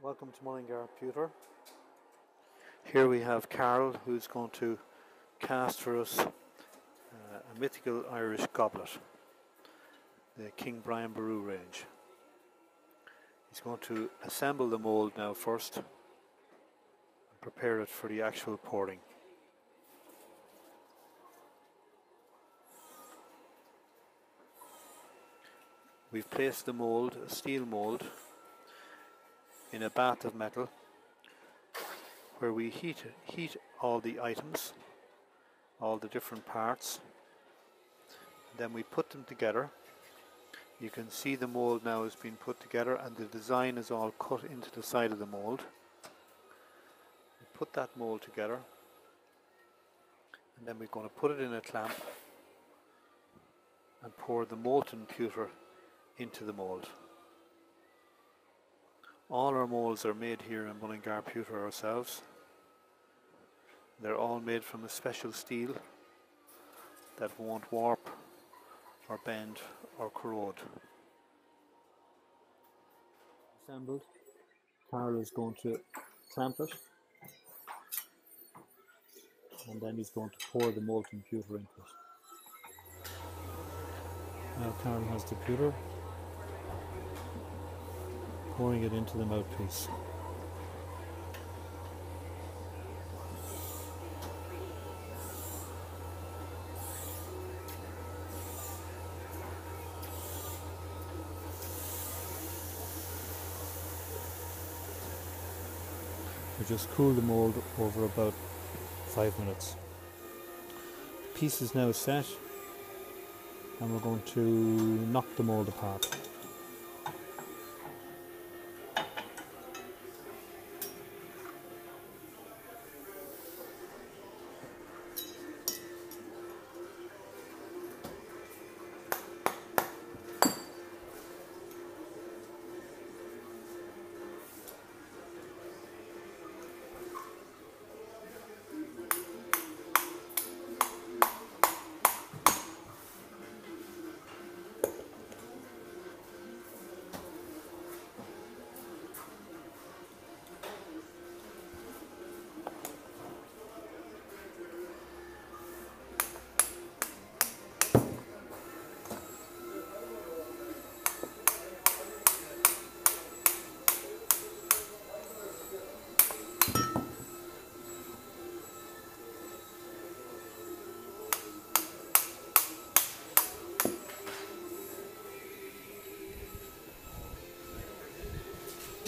Welcome to Mullingar Pewter. Here we have Carol who's going to cast for us uh, a mythical Irish goblet, the King Brian Boru range. He's going to assemble the mould now first and prepare it for the actual pouring. We've placed the mould, a steel mould, in a bath of metal where we heat heat all the items, all the different parts. Then we put them together. You can see the mold now has been put together and the design is all cut into the side of the mold. We put that mold together and then we're going to put it in a clamp and pour the molten pewter into the mold. All our molds are made here in Mullingar Pewter ourselves. They're all made from a special steel that won't warp or bend or corrode. Assembled. Carl is going to clamp it and then he's going to pour the molten pewter into it. Now Carl has the pewter pouring it into the mouthpiece. We just cool the mold over about five minutes. The piece is now set and we're going to knock the mold apart.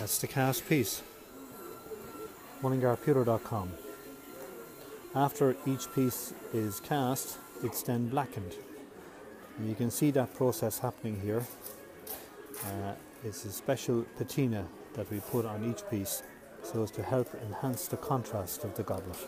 That's the cast piece. MullingarPewter.com. After each piece is cast, it's then blackened. And you can see that process happening here. Uh, it's a special patina that we put on each piece so as to help enhance the contrast of the goblet.